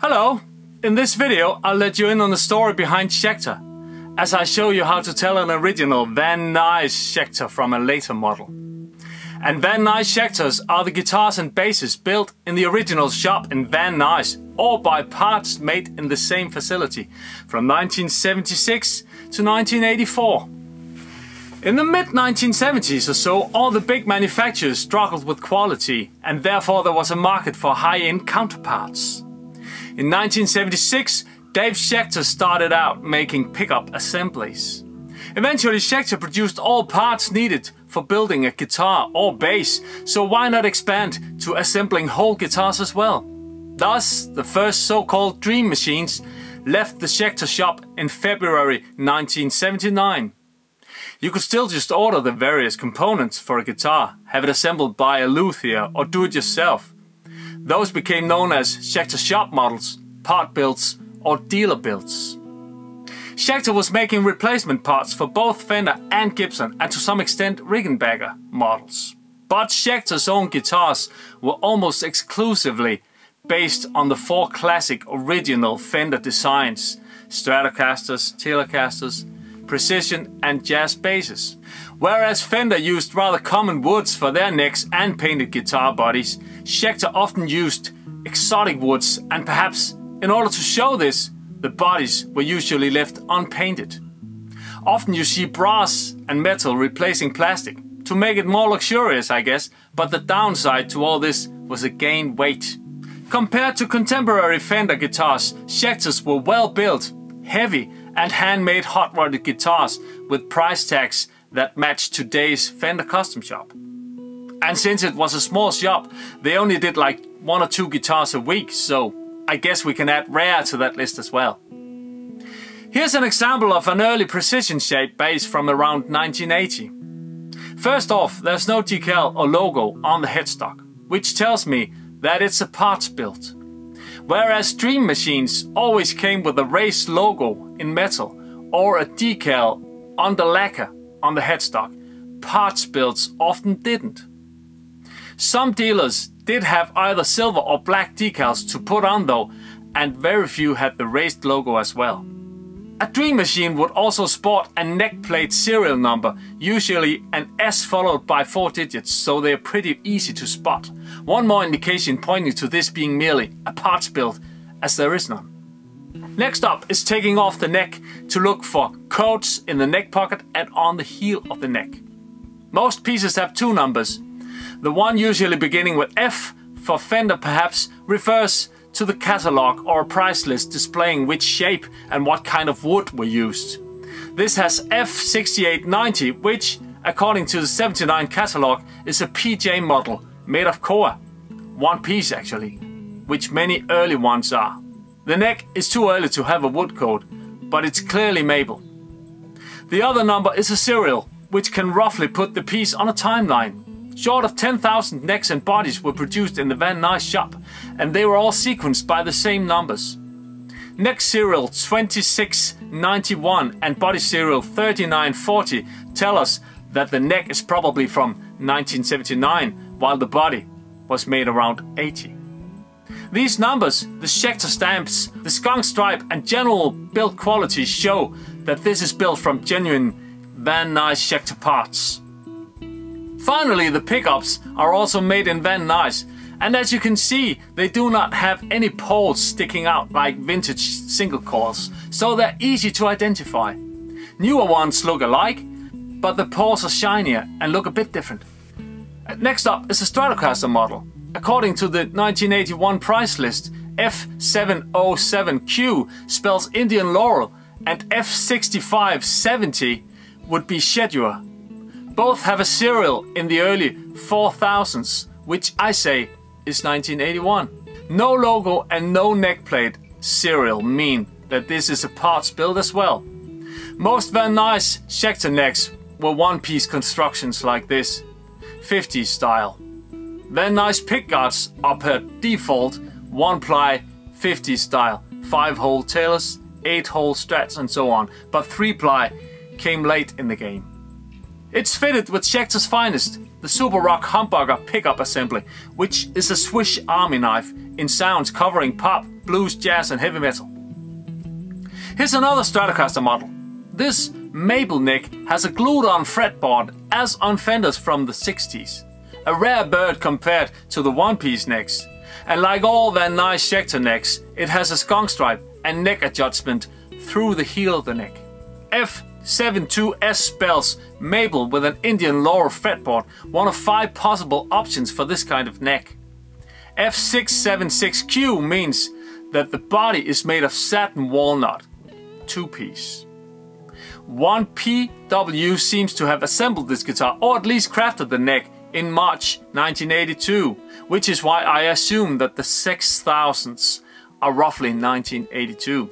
Hello! In this video I'll let you in on the story behind Schecter, as I show you how to tell an original Van Nuys Schecter from a later model. And Van Nuys Schecters are the guitars and basses built in the original shop in Van Nuys or by parts made in the same facility from 1976 to 1984. In the mid 1970s or so, all the big manufacturers struggled with quality and therefore there was a market for high-end counterparts. In 1976, Dave Schecter started out making pickup assemblies. Eventually Schecter produced all parts needed for building a guitar or bass, so why not expand to assembling whole guitars as well? Thus, the first so-called Dream Machines left the Schecter shop in February 1979. You could still just order the various components for a guitar, have it assembled by a luthier or do it yourself. Those became known as Schecter shop models, part builds or dealer builds. Schecter was making replacement parts for both Fender and Gibson and to some extent Rickenbacker models. But Schecter's own guitars were almost exclusively based on the four classic original Fender designs Stratocasters, Telecasters, Precision and Jazz basses. Whereas Fender used rather common woods for their necks and painted guitar bodies, Schecter often used exotic woods and perhaps in order to show this, the bodies were usually left unpainted. Often you see brass and metal replacing plastic, to make it more luxurious I guess, but the downside to all this was again weight. Compared to contemporary Fender guitars, Schecters were well built, heavy and handmade hot rodded guitars with price tags that matched today's Fender custom shop. And since it was a small shop, they only did like one or two guitars a week, so I guess we can add rare to that list as well. Here's an example of an early precision shape bass from around 1980. First off, there's no decal or logo on the headstock, which tells me that it's a parts build. Whereas Dream machines always came with a raised logo in metal or a decal on the lacquer on the headstock, parts builds often didn't. Some dealers did have either silver or black decals to put on though, and very few had the raised logo as well. A Dream Machine would also sport a neck plate serial number, usually an S followed by four digits, so they're pretty easy to spot. One more indication pointing to this being merely a parts build, as there is none. Next up is taking off the neck to look for codes in the neck pocket and on the heel of the neck. Most pieces have two numbers. The one usually beginning with F for Fender perhaps refers to the catalog or a price list displaying which shape and what kind of wood were used. This has F6890 which, according to the 79 catalog, is a PJ model made of Koa. One piece actually, which many early ones are. The neck is too early to have a wood code, but it's clearly maple. The other number is a serial, which can roughly put the piece on a timeline. Short of 10,000 necks and bodies were produced in the Van Nuys shop, and they were all sequenced by the same numbers. Neck serial 2691 and body serial 3940 tell us that the neck is probably from 1979, while the body was made around 80. These numbers, the Schecter stamps, the skunk stripe and general build quality show that this is built from genuine Van Nuys Schecter parts. Finally, the pickups are also made in Van Nuys, and as you can see, they do not have any poles sticking out like vintage single coils, so they're easy to identify. Newer ones look alike, but the poles are shinier and look a bit different. Uh, next up is a Stratocaster model. According to the 1981 price list, F707Q spells Indian Laurel and F6570 would be Shedua. Both have a serial in the early 4000s, which I say is 1981. No logo and no neck plate serial mean that this is a parts build as well. Most Van Nuys Schecter necks were one-piece constructions like this, 50s style. Van Nuys pickguards are per default one-ply 50s style, 5-hole tailors, 8-hole strats and so on, but 3-ply came late in the game. It's fitted with Schecter's finest, the Super Rock Humbucker pickup assembly, which is a Swiss army knife in sounds covering pop, blues, jazz and heavy metal. Here's another Stratocaster model. This maple neck has a glued-on fretboard as on Fenders from the 60s. A rare bird compared to the one-piece necks. And like all Van Nuys Schecter necks, it has a skunk stripe and neck adjustment through the heel of the neck. F72S spells maple with an Indian laurel fretboard, one of five possible options for this kind of neck. F676Q means that the body is made of satin walnut, two-piece. 1PW seems to have assembled this guitar, or at least crafted the neck, in March 1982, which is why I assume that the 6000s are roughly 1982.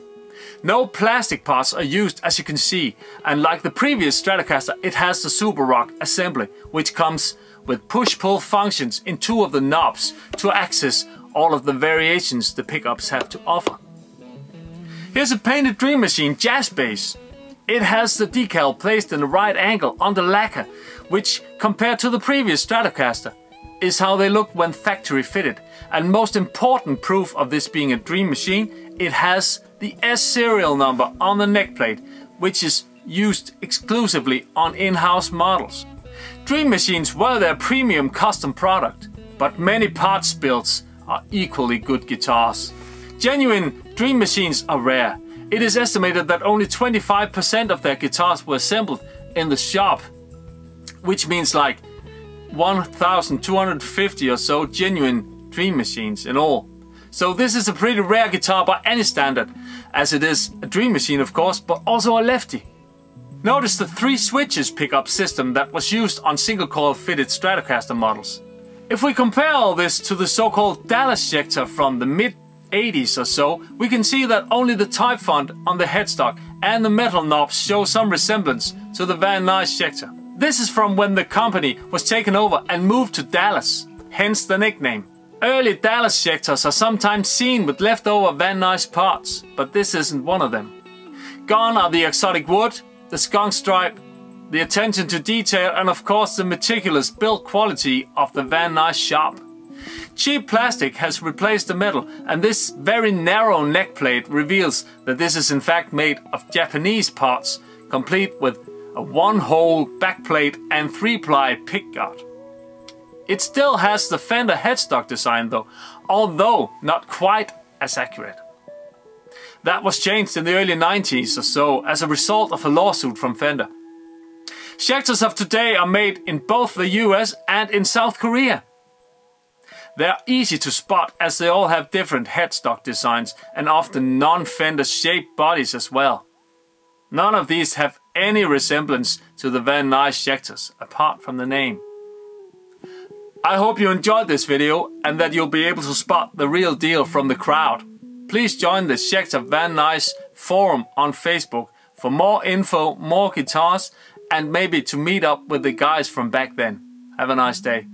No plastic parts are used as you can see, and like the previous Stratocaster, it has the Super Rock assembly, which comes with push-pull functions in two of the knobs to access all of the variations the pickups have to offer. Here's a painted Dream Machine jazz bass. It has the decal placed in the right angle on the lacquer, which compared to the previous Stratocaster is how they look when factory fitted. And most important proof of this being a Dream Machine, it has the S serial number on the neck plate, which is used exclusively on in-house models. Dream Machines were their premium custom product, but many parts builds are equally good guitars. Genuine Dream Machines are rare. It is estimated that only 25% of their guitars were assembled in the shop, which means like 1,250 or so genuine Dream Machines in all. So this is a pretty rare guitar by any standard, as it is a Dream Machine of course, but also a lefty. Notice the three switches pickup system that was used on single coil fitted Stratocaster models. If we compare all this to the so-called Dallas Schecter from the mid 80s or so, we can see that only the type font on the headstock and the metal knobs show some resemblance to the Van Nuys Schecter. This is from when the company was taken over and moved to Dallas, hence the nickname. Early Dallas Schecters are sometimes seen with leftover Van Nuys parts, but this isn't one of them. Gone are the exotic wood, the skunk stripe, the attention to detail and of course the meticulous build quality of the Van Nuys shop. Cheap plastic has replaced the metal and this very narrow neck plate reveals that this is in fact made of Japanese parts, complete with a one-hole backplate and three-ply pickguard. It still has the Fender headstock design though, although not quite as accurate. That was changed in the early 90s or so as a result of a lawsuit from Fender. Schecters of today are made in both the US and in South Korea. They are easy to spot as they all have different headstock designs and often non-Fender shaped bodies as well. None of these have any resemblance to the Van Nuys Schecters apart from the name. I hope you enjoyed this video and that you'll be able to spot the real deal from the crowd. Please join the Schecter Van Nuys forum on Facebook for more info, more guitars and maybe to meet up with the guys from back then. Have a nice day.